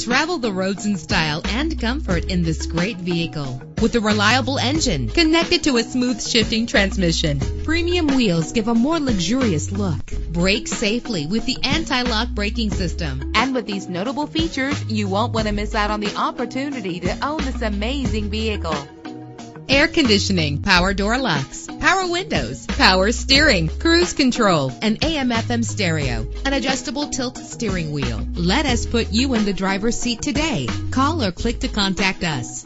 Travel the roads in style and comfort in this great vehicle. With a reliable engine connected to a smooth shifting transmission, premium wheels give a more luxurious look. Brake safely with the anti-lock braking system. And with these notable features, you won't want to miss out on the opportunity to own this amazing vehicle. Air conditioning, power door locks, power windows, power steering, cruise control, an AM FM stereo, an adjustable tilt steering wheel. Let us put you in the driver's seat today. Call or click to contact us.